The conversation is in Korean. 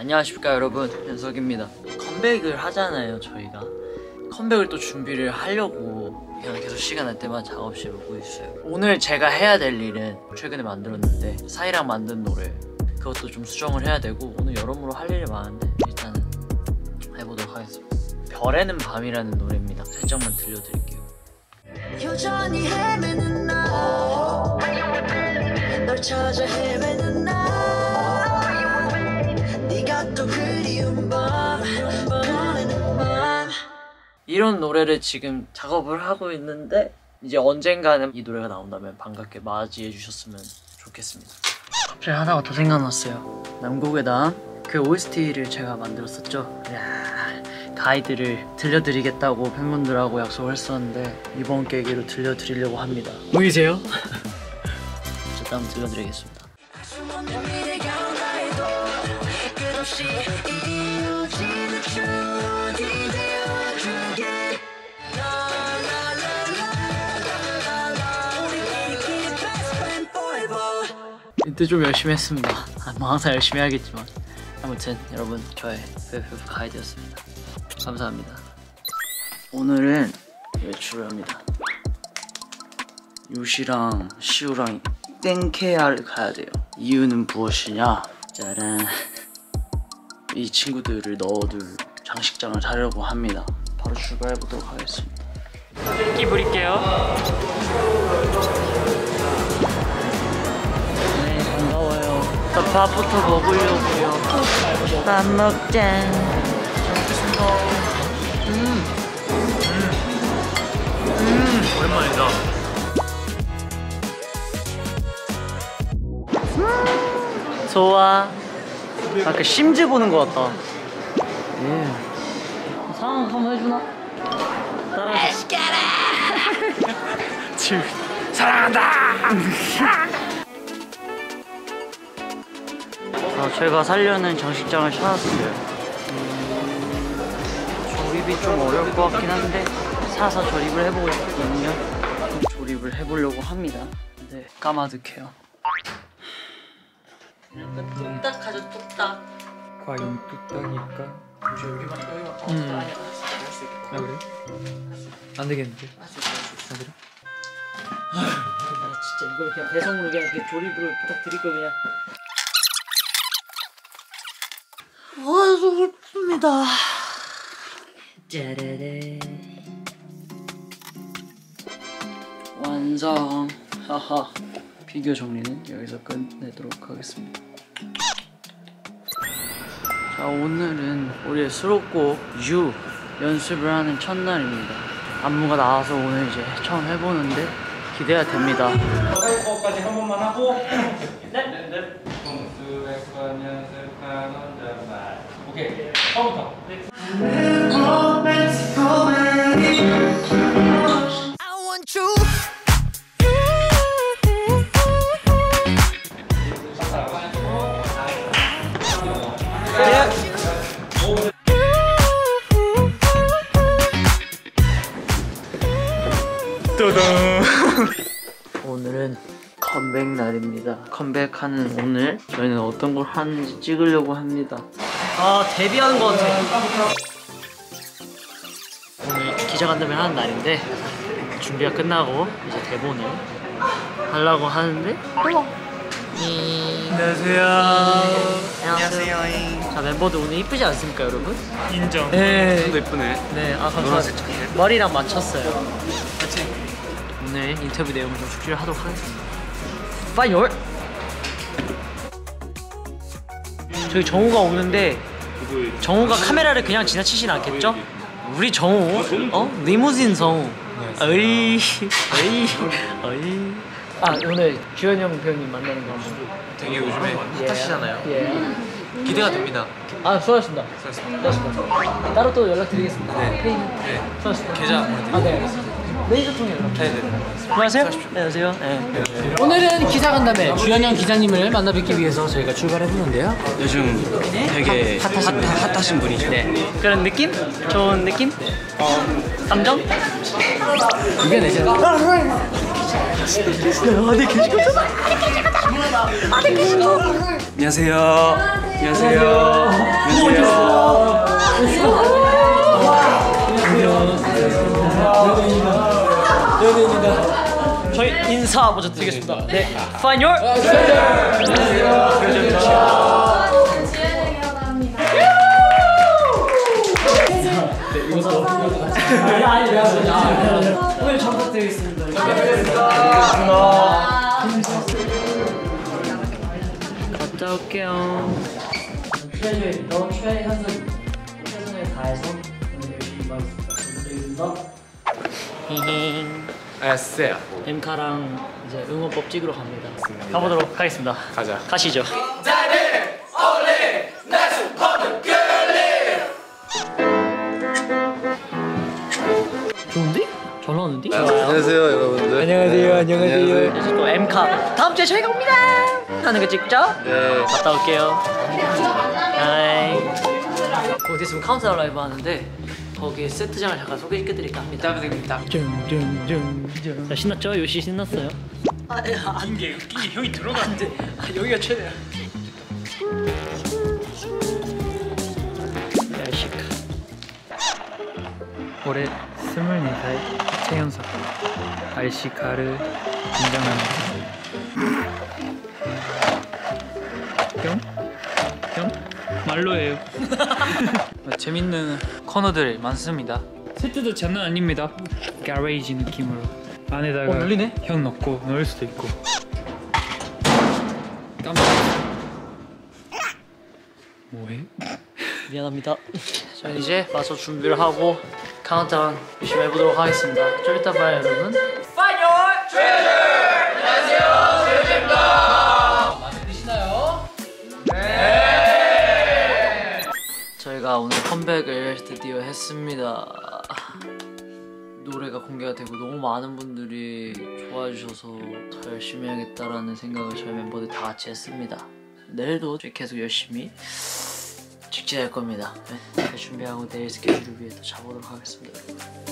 안녕하십니까 여러분. 현석입니다. 컴백을 하잖아요 저희가. 컴백을 또 준비를 하려고 그냥 계속 시간 날 때만 작업실 오고 있어요. 오늘 제가 해야 될 일은 최근에 만들었는데 사이랑 만든 노래. 그것도 좀 수정을 해야 되고 오늘 여러모로 할 일이 많은데 일단은 해보도록 하겠습니다. 별에는 밤이라는 노래입니다. 살짝만 들려드릴게요. 여전히 헤매는 나널 찾아 헤매는 나 이런 노래를 지금 작업을 하고 있는데 이제 언젠가는 이 노래가 나온다면 반갑게 맞이해 주셨으면 좋겠습니다. 갑자기 하나가 더 생각났어요. 남곡의 다음 그 OST를 제가 만들었었죠. 이야, 가이드를 들려드리겠다고 팬분들하고 약속을 했었는데 이번 계기로 들려드리려고 합니다. 보이세요? 저 한번 들려드리겠습니다. 이때 좀 열심히 했습니다. 아, 뭐 항상 열심히 하겠지만 아무튼 여러분 저의 FF 가이드였습니다. 감사합니다. 오늘은 외출을 합니다. 유시랑 시우랑 땡케아를 가야 돼요. 이유는 무엇이냐? 짜란. 이 친구들을 넣어둘 장식장을 사려고 합니다. 바로 출발해 보도록 하겠습니다. 끼 부릴게요. 저 밥부터 먹으려고요. 밥 먹자. 오랜만이다. 좋아. 아까 심즈 보는 것 같다. 예. 상황 한번 해주나? Get it! 사랑한다! 아, 제가 살려는 장식장을 찾았어요. 음, 조립이 좀 어려울 것 같긴 한데 사서 조립을 해보고 싶거든요. 조립을 해보려고 합니다. 근데 까마득해요. 약간 뚝딱하죠 뚝딱 과연 뚝딱니까. 혹시 여기만 여기만. 어, 음. 아니야. 할수 있겠다. 아 그래? 안 되겠는데? 아 그래? 나 진짜 이걸 그냥 배송으로 그냥 조립으로 부탁드릴 거 그냥 아 좋습니다. 짜라라. 완성. 하하. 비교 정리는 여기서 끝내도록 하겠습니다. 자 오늘은 우리의 수록곡 U 연습을 하는 첫날입니다. 안무가 나와서 오늘 이제 처음 해보는데 기대가 됩니다 거까지 한 번만 하고. 네. 네. 혼잣말. 오케이. 처음부터. I 오늘은 컴백 날입니다. 컴백하는 오늘 저희는 어떤 걸 하는지 찍으려고 합니다. 아 데뷔하는 것 같아. 오늘 기자간담회 하는 날인데 준비가 끝나고 이제 대본을 하려고 하는데 안녕하세요. 안녕하세요. 자 멤버들 오늘 이쁘지 않습니까 여러분? 인정. 네. 도 예쁘네. 네, 아 감사합니다. 머리랑 맞췄어요. 오늘 인터뷰 내용을 좀 숙지를 하도록 하겠습니다. 파이널. 저희 정우가 오는데 정우가 카메라를 그냥 지나치진 않겠죠? 우리 정우, 어? 리무진 정우. 어이, 어이, 어이. 아 오늘 주현영 배우님 만나는 거. 되게 요즘에 핫하시잖아요. 예. 기대가 됩니다. 아 수고하셨습니다. 수고하셨습니다. 따로 또 연락드리겠습니다. 네. 네. 수고하셨습니다. 계좌 보내드릴게요. 아 네. 메이저 통해 연락. 네네. 안녕하세요. 안녕하세요. 네. 오늘은 기자간담회 주현영 기자님을 만나 뵙기 위해서 저희가 출발해 보는데요. 요즘 되게 핫하신 핫, 핫하신 분이죠. 네. 그런 느낌? 좋은 느낌? 어. 감정? 이겨내자. 어디 계시거든? 어디 계시거? 안녕하세요. 안녕하세요. 안녕하세요. 인사 먼저 드리겠습니다. 네, Find Your 오늘 잘 부탁드리겠습니다. 갔다 올게요. 최저의 너 최현선 최선을 다해서 오늘 열심히 임하겠습니다. 아싸. 엠카랑 이제 응원법 찍으러 갑니다. 가보도록 하겠습니다. 가자. 가시죠. 좋은데? 잘 나왔는데? 좋아요. 안녕하세요 여러분들 안녕하세요. 안녕하세요. 이제 또 엠카 다음 주에 저희가 옵니다. 하는 거 찍죠? 네 갔다 올게요. Hi. 곧 있으면 카운트다운 라이브 하는데 거기에 세트장을 잠깐 소개시켜드릴까 합니다. 부탁드립니다. 자, 신났죠? 요시 신났어요? 아, 안 돼. 웃긴 게 형이 들어가 안 돼. 아, 여기가 최대야. 야시카. 올해 24살 최현석 RC카를 긴장합니다. 뿅? 뿅? 말로예요. 재밌는 코너들 많습니다. 세트도 장난 아닙니다. 가레이지 느낌으로 안에다가 어, 열리네? 현 넣고 넣을 수도 있고. 깜짝. 뭐해? 미안합니다. 저는 이제 마저 준비를 하고 카운트다운 열심히 해보도록 하겠습니다. 좀 이따 봐요, 여러분. 저희가 오늘 컴백을 드디어 했습니다. 노래가 공개가 되고 너무 많은 분들이 좋아해 주셔서 더 열심히 해야겠다라는 생각을 저희 멤버들 다 같이 했습니다. 내일도 계속 열심히 직진할 겁니다. 네, 잘 준비하고 내일 스케줄을 위해 또 자보도록 하겠습니다. 여러분.